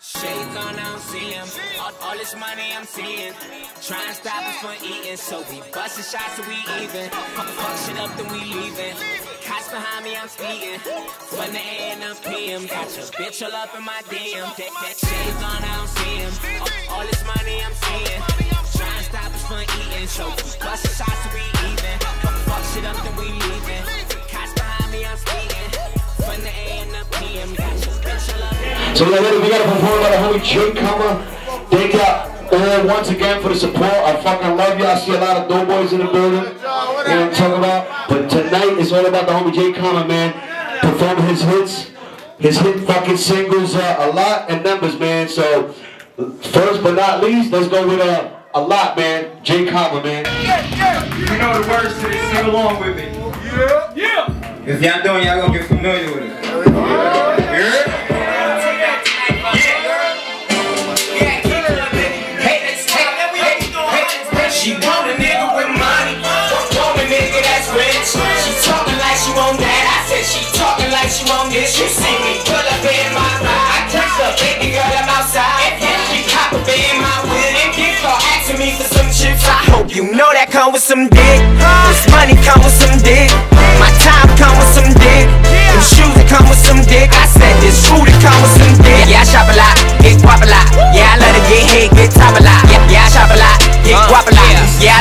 Shades on, I don't see him. All, all this money I'm seeing. Try and stop us from eating. So we busting shots so we even. Fuck, fuck shit up, then we leaving. Cops behind me, I'm speeding. From the A and I'm PM. Got your bitch all up in my DM. That, that shades on, I don't see him. All, all this money I'm seeing. Try and stop us from eating. So we busting shots so we even. Fuck, fuck shit up, then we leaving. Cops behind me, I'm speeding. So later we got a performer by the homie Jay Kahma. Thank y'all all once again for the support. I fucking love y'all. I see a lot of dope boys in the building. You know what I'm talking about? But tonight it's all about the homie Jay Kahma, man. Performing his hits, his hit fucking singles, uh, a lot and numbers, man. So first but not least, let's go with uh, a lot, man. Jay Kahma, man. You know the words to this, sing along with me. Yeah. Yeah. If y'all don't, y'all gonna get familiar with it. Yeah. You see me pull up in my. I her, baby girl, I'm outside. She in my asking me for some chips. I hope you know that come with some dick. This money come with some dick.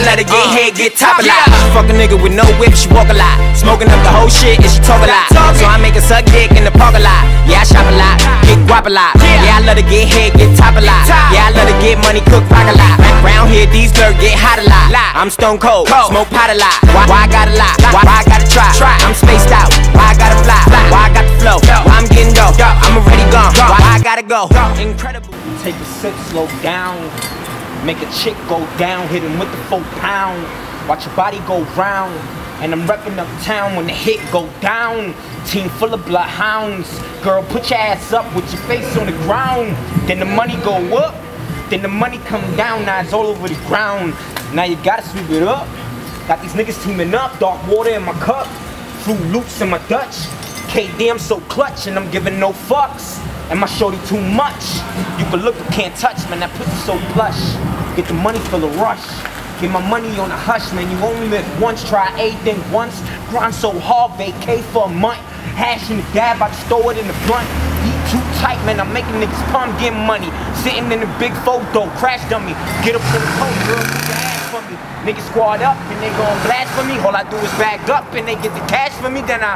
Let her get hit, get top a lot. Yeah. Fuck a nigga with no whip, she walk a lot. Smoking up the whole shit and she talk a lot. So I make her suck dick in the park a lot. Yeah, I shop a lot, get guap a lot. Yeah, I let her get hit, get top a lot. Yeah, I let her get money, cook rock a lot. Round here, these girls get hot a lot. I'm stone cold, smoke pot a lot. Why, why I gotta lie? Why, why I gotta try? I'm spaced out. Why I gotta fly? Why I got the flow? Why I'm getting dope? I'm already gone. Why I gotta go? Incredible. Take a sip, slow down. Make a chick go down, hit him with the four pound. Watch your body go round. And I'm repping uptown when the hit go down. Team full of bloodhounds. Girl, put your ass up with your face on the ground. Then the money go up. Then the money come down. Now it's all over the ground. Now you gotta sweep it up. Got these niggas teaming up. Dark water in my cup. Fruit loops in my Dutch. KD, I'm so clutch and I'm giving no fucks. And my shorty too much. You can look, but can't touch, man. That pussy so plush. Get the money for the rush. Get my money on a hush, man. You only live once. Try everything once. Grind so hard, vacate for a month. Hash in the dab, I just throw it in the blunt. Eat too tight, man. I'm making niggas palm getting money. Sitting in the big photo, crash dummy. Get up to the coat, girl. Put your ass for me. Niggas squad up and they gon' blast for me. All I do is back up and they get the cash for me. Then I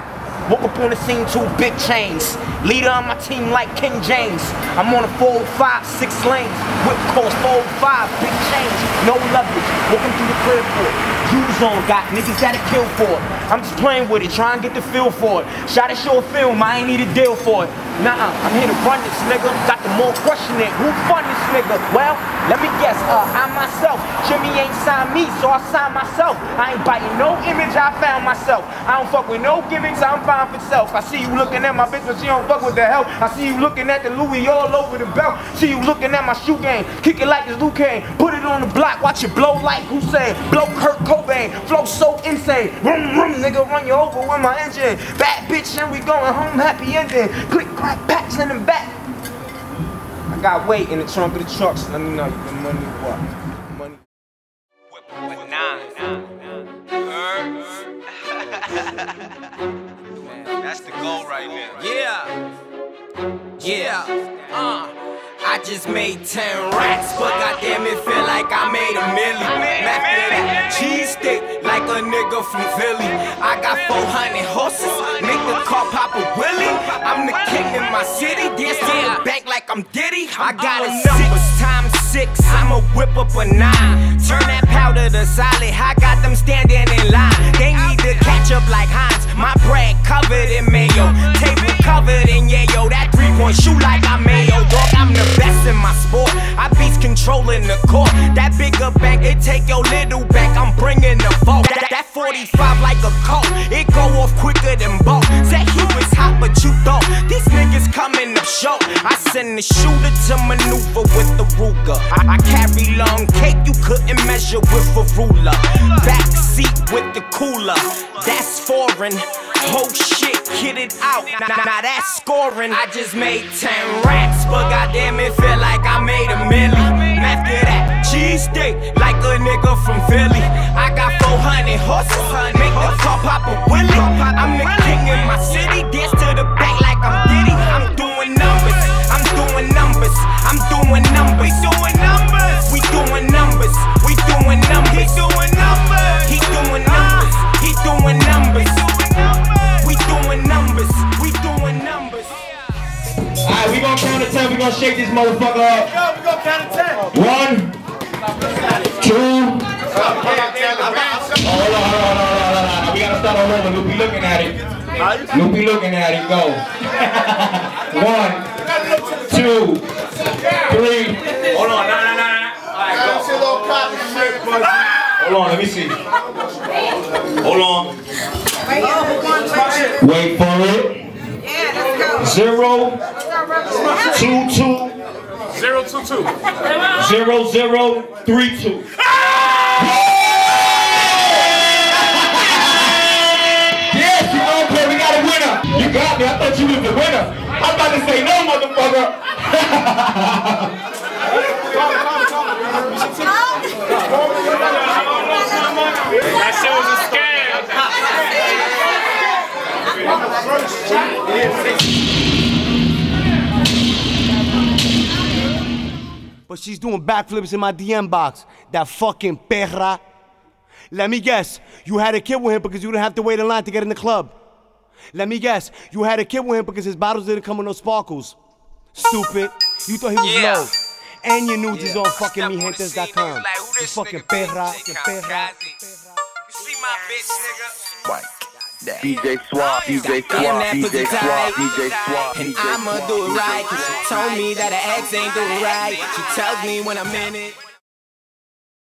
Woke up on the scene, two big chains. Leader on my team like King James. I'm on a 405, six lanes. Whip course 405, big change. No leverage. Walking through the crib for it. On, got niggas that'll kill for it. I'm just playing with it, trying to get the feel for it. Shot a short film, I ain't need a deal for it. Nah, I'm here to run this nigga. Got the more question it. Who fund this nigga? Well, let me guess, uh, I myself. Jimmy ain't signed me, so I signed myself. I ain't biting no image, I found myself. I don't fuck with no gimmicks, I'm fine for self. I see you looking at my bitch, but she don't fuck with the help. I see you looking at the Louis all over the belt. See you looking at my shoe game. Kick it like it's Luke Kane. Put it on the block, watch it blow like Hussein. Blow Kurt Cobain. Flow so insane. Vroom, vroom, nigga, run you over with my engine. Bad bitch, and we going home happy ending. Click, packs in the back. I got weight in the trunk of the truck, so let me know. The money what? Money. That's the goal right now. Yeah. Yeah. Uh. I just made 10 racks, but goddamn it feel like I made a million. After that, cheese stick like a nigga from Philly. I got 400 horses, make the car pop a willy. I'm the king in my city, dance to the bank like I'm Diddy. I got a oh, numbers times six, I'ma whip up a nine. Turn that powder to solid, I got them standing in line. They need to catch up like Heinz. My bread covered in mayo, table covered in yayo. That three point shoot like I'm mayo, dog. I'm the best in my sport. I beats controlling the court. That bigger bank, it take your little bank. I'm bringing the vault. That, that 45 like a coat, it go off quicker than bolt. He was hot, but you thought these niggas coming up short. I send the shooter to maneuver with the Ruger. I, I couldn't measure with a ruler. Backseat with the cooler, that's foreign. Whole shit, hit it out. Now, now that's scoring. I just made 10 racks, but goddamn it feel like I made a milli. After that, cheese steak, like a nigga from Philly. I got 400 horses, make the car pop a willy. I'm the king in my city. We gonna count to ten. We gonna shake this motherfucker up. Yo, we gonna count to ten. One, two. Oh, hold on, hold on, hold on, hold on. We gotta start all over. You'll be looking at it. You'll be looking at it. Go. One, two, three. Hold on, nah, nah, nah, nah. Alright, go. Hold on, let me see. Hold on. Wait for it. Zero, two, two. Zero, two, two. Zero, zero, three, two. Yes, you know, okay, we got a winner. You got me. I thought you was the winner. I'm about to say no, motherfucker. That shit was a scam. But she's doing backflips in my DM box. That fucking perra. Let me guess, you had a kid with him because you didn't have to wait in line to get in the club. Let me guess, you had a kid with him because his bottles didn't come with no sparkles. Stupid. You thought he was Yeah. low. And your nudes is on fucking on the scene, mihentes.com. niggas like, You fucking nigga be? perra, you kinda perra. You see my bitch, nigga? DJ Swap, DJ Swap, DJ Swap. DJ Swap, And I'ma do it right, cause she told me that her ex ain't do it right. She tells me when I'm in it.